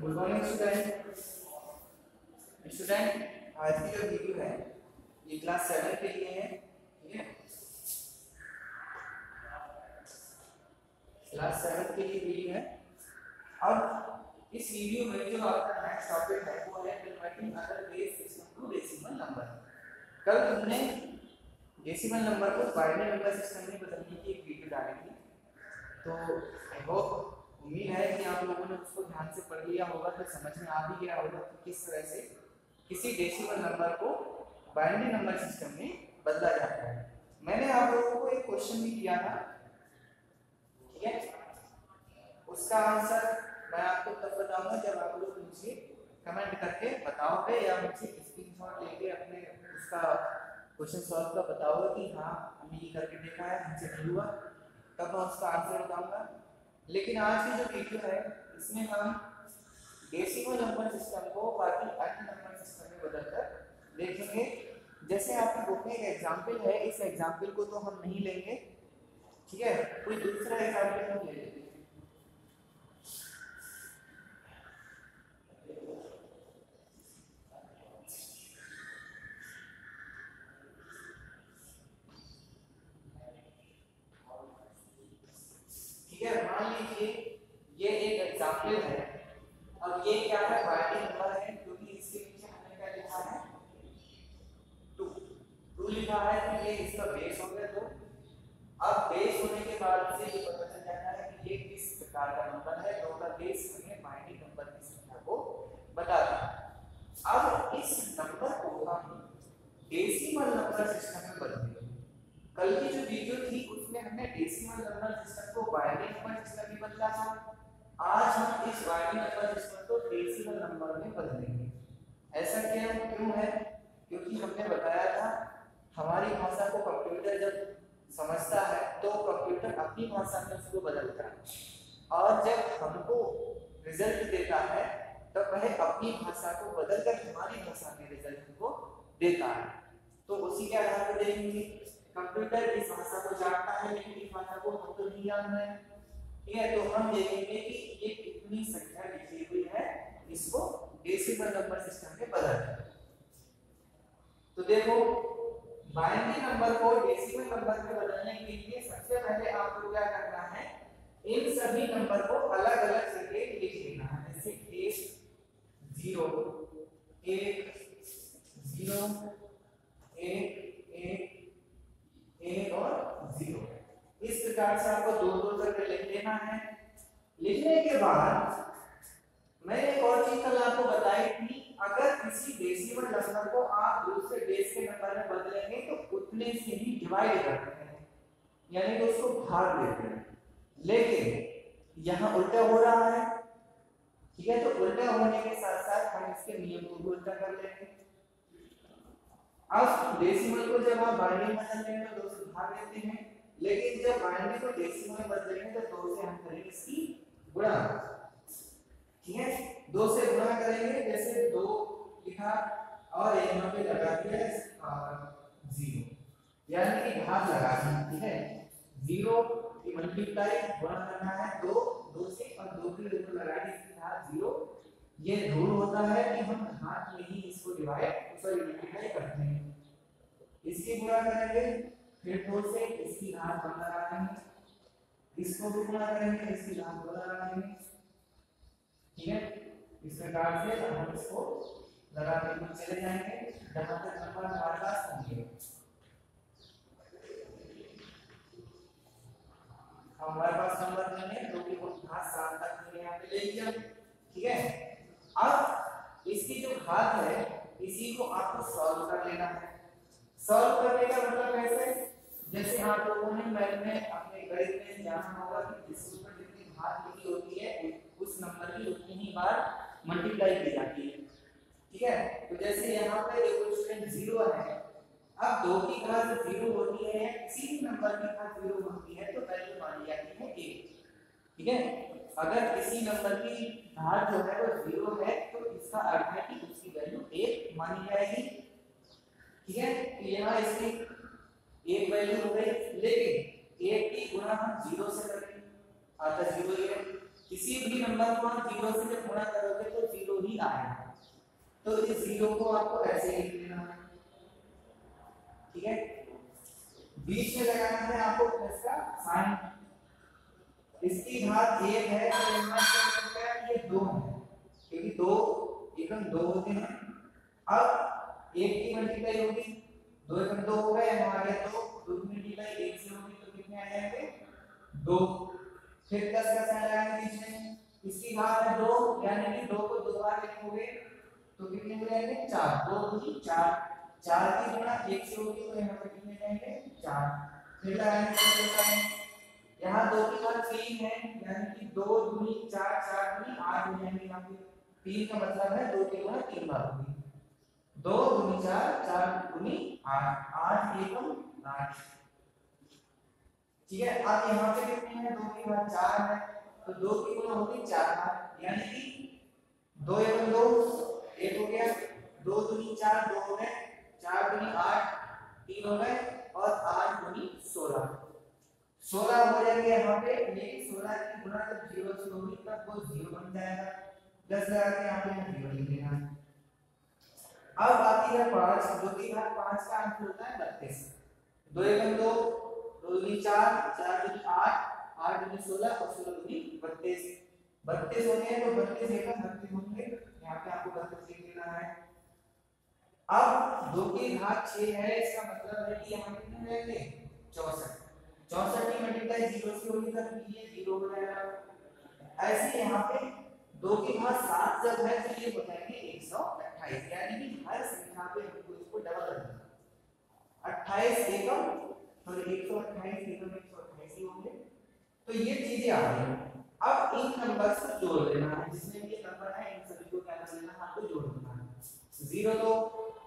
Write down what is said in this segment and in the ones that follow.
Good morning student student आज की जो वीडियो है, ये क्लास सेवन के लिए है, ठीक है? क्लास सेवन के लिए वीडियो है। अब इस वीडियो में जो आपका नेक्स्ट टॉपिक है, वो है converting other base system to decimal number कल हमने डेसिमल नंबर को बाइनरी नंबर सिस्टम में बदलने की एक वीडियो डाली थी। तो आई होप आप लोगों ने उसको ध्यान से पढ़ लिया होगा तो समझ में आ भी गया होगा कि किस तरह से किसी डेसिमल नंबर को बाइनरी नंबर सिस्टम में बदला जाता है। मैंने आप लोगों को एक क्वेश्चन भी दिया था, ठीक है? उसका आंसर मैं आपको तब बताऊँगा जब आप लोग मुझे कमेंट करके बताओगे या मुझे स्क्रीनशॉट लेके अपने उसका क्वेश्चन सॉल्व का बताओगे कि हाँ हमने ये करके देखा है, हमसे नहीं हुआ। तब मैं उसका आंसर बताऊँगा। लेकिन आज की जो वीडियो है, इसमें हम डेसिमल नंबर सिस्टम को बाकी अन्य नंबर सिस्टम में बदलकर देखेंगे जैसे आपकी बुक में एक एग्ज़ाम्पल है, इस एग्ज़ाम्पल को तो हम नहीं लेंगे, ठीक है? कोई दूसरा एग्ज़ाम्पल हम ले लेंगे ठीक है मान लीजिए ये एक एग्ज़ाम्पल है अब ये क्या है बाइनरी नंबर है क्योंकि इसके नीचे हमने क्या लिखा है 2 2 लिखा है तो ये इसका बेस हो गया तो अब बेस होने के बाद से ये पता चल जाता है कि ये किस प्रकार का नंबर है तो का बेस हमें बाइनरी नंबर की संख्या को बताता है अब इस नंबर को हम डेसिमल नंबर सिस्टम में बदलेंगे कल की जो वीडियो थी उसमें हमने डेसिमल नंबर सिस्टम को बाइनरी नंबर सिस्टम में बदला था आज हम इस बाइनरी नंबर सिस्टम को डेसिमल नंबर में बदलेंगे। ऐसा क्या, क्यों है? क्योंकि हमने बताया था, हमारी भाषा को कंप्यूटर जब समझता है तो कंप्यूटर अपनी भाषा में उसको बदलता है। और जब हमको रिज़ल्ट देता है, तब वह अपनी भाषा को बदलकर हमारी भाषा में रिज़ल्ट हमको देता है। तो उसी के आधार पर देखेंगे। कंप्यूटर इस भाषा को जानता है लेकिन इस भाषा को हम तो नहीं जान रहे हैं। ठीक है तो हम देखेंगे कि ये कितनी संख्या लिखी हुई है, इसको डेसिमल नंबर सिस्टम में बदल तो देखो बाइनरी नंबर को डेसिमल नंबर में बदलने के लिए सबसे पहले आपको क्या करना है, इन सभी नंबर को अलग अलग करके लिख लेना है। जैसे एक ज़ीरो एक ज़ीरो एक एक और ज़ीरो प्रकार से आपको दो दो करके लिख लेना है। लिखने के बाद मैंने एक और चीज़ कल आपको बताई थी, अगर किसी डेसिमल नंबर को आप दूसरे बेस के नंबर में बदलेंगे तो उतने से ही डिवाइड करते हैं। यानी कि उसको भाग देते हैं। लेकिन, यहाँ उल्टा हो रहा है। ठीक है तो उल्टा होने के साथ साथ हम इसके नियम को भी उल्टा कर लेंगे। अब डेसिमल को जब आप बाइनरी में बदलेंगे तो दो से भाग देते हैं। लेकिन जब बाइनरी को डेसिमल में बदलेंगे तो दो से हम करेंगे इसकी गुणा। ठीक है? दो से गुणा करेंगे, जैसे दो लिखा और यहाँ पे लगा दिया ज़ीरो। यानी कि घात लगा दी है? ज़ीरो की मल्टीप्लाई गुणा करना है दो दो से, और दो की ऊपर लगा दी, इसकी घात ज़ीरो। ये रूल होता है कि हम घात में ही इसको डिवाइड सॉरी मल्टीप्लाई करते हैं। इसकी गुणा करेंगे फिर दो से, इसकी घात वन लगा देंगे इसको भी गुणा करेंगे, इसकी घात दो लगा देंगे ठीक है? इस प्रकार से हम इसको लगाते हुए चले जाएँगे। जहाँ तक नंबर हमारे पास होंगे। हमारे पास नंबर नहीं है जो कि वो घात सात तक हमने यहाँ पे ले लिया। ठीक है? अब इसकी जो घात है, इसी को आपको सॉल्व कर लेना है। सॉल्व करने का मतलब कैसे? जैसे आप लोगों ने मैथ में अपने गणित में जाना होगा कि जिस ऊपर जितनी घात लिखी होती है, उस नंबर की उतनी ही बार मल्टीप्लाई की जाती है। ठीक है? तो जैसे यहाँ पे देखो स्टूडेंट ज़ीरो है। अब दो की घात ज़ीरो होती है या किसी भी नंबर की घात ज़ीरो होती है तो वैल्यू मानी जाती है एक ठीक है? अगर किसी नंबर की घात जो है वो ज़ीरो है तो इसका अर्थ है कि उसकी वैल्यू एक मानी जाएगी। ठीक है? तो यहाँ इसकी एक वैल्यू हो गई, लेकिन एक की गुणा हम ज़ीरो से करेंगे। आता ज़ीरो ये किसी भी नंबर को आप ज़ीरो से जब गुणा करोगे तो ज़ीरो ही आएगा। तो इस ज़ीरो को आपको ऐसे लिख लेना है। ठीक है? बीच में लगाना है आपको प्लस का साइन इसकी घात एक है तो यहाँ से लगता है ये दो है। क्योंकि दो, एकदम दो होते हैं। अब एक की मल्टीप्लाई होगी। दो एकम दो हो गए आ गया दो दो की मल्टीप्लाई एक से होगी तो कितने आ जाएँगे? दो। फिर दस का साइन लगाएँगे बीच में इसकी घात है दो, यानी कि दो को दो बार लिखोगे तो कितने हो जाएँगे? चार। दो दूनी चार। चार की गुणा एक से होगी तो यहाँ पर कितने जाएँगे? चार। फिर लगाएँगे यहाँ दो की घात तीन है, यानी कि दो दूनी चार चार दूनी आठ हो जाएँगे यहाँ पे। तीन का मतलब है दो की गुणा तीन बार होगी। दो दूनी चार चार दूनी आठ आठ एकम आठ। ठीक है, अब यहाँ पे कितने हैं दो की घात चार है तो दो की गुणा होगी चार बार यानी कि दो एकम दो, एक हो गया, दो दूनी चार, दो हो गए, चार दूनी आठ, तीन हो गए, और आठ दूनी सोलह। सोलह हो जाएँगे यहाँ पे, लेकिन सोलह की गुणा जब ज़ीरो से होगी, तब वो ज़ीरो बन जाएगा। दस लगा के यहाँ पे ज़ीरो लिख है। पाँच, दो की घात पाँच का आंसर होता है, बत्तीस। दो एक दो दो चार चार दूनी आठ आठ दूनी सोलह और सोलह दूनी बत्तीस। बत्तीस होते हैं तो बत्तीस एक बत्तीस होंगे यहाँ पे आपको बत्तीस लिख लेना है। अब दो की घात छह है, इसका मतलब है कि यहाँ कितने रहेंगे चौसठ। चौसठ की मल्टीप्लाई ज़ीरो से होगी तब ये ज़ीरो हो जाएगा। ऐसे यहाँ पे दो के बाद सात जब है तो ये हो जाएँगे एक सौ यानी कि हर संख्या पे हमको इसको डबल करना अट्ठाईस एकम तो एक सौ अट्ठाईस एकम, एक सौ अट्ठाईस ही होंगे। तो ये चीज़ें आ रही अब इन नंबर से जोड़ लेना है, जिसमें ये नंबर है, इन सभी को क्या कर लेना है, आपको जोड़ देना है। ज़ीरो तो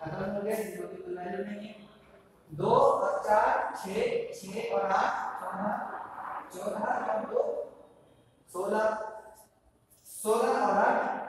खत्म हो गया ज़ीरो की कोई वैल्यू नहीं है। दो और चार छ छ और आठ, चौदह चौदह और दो, सोलह सोलह और आठ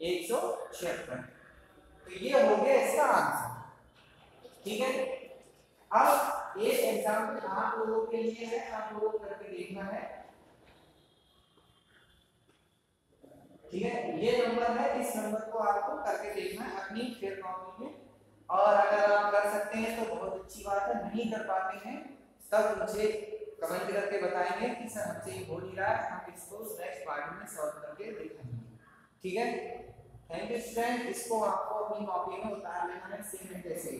176 तो ये हो गया इसका आंसर ठीक है? अब एक एग्ज़ाम्पल आप लोगों के लिए है, आप लोगों को करके देखना है। ठीक है? ये नंबर है, इस नंबर को आपको करके देखना है अपनी फेयर कॉपी में। और अगर आप कर सकते हैं तो बहुत अच्छी बात है, नहीं कर पाते हैं, तब मुझे कमेंट करके बताएँगे कि सर हमसे ये हो नहीं रहा है, हम इसको नेक्स्ट पार्ट में सॉल्व करके देखेंगे। ठीक है? स्टूडेंट इसको आपको अपनी कॉपी में उतार लेना है सेम जैसे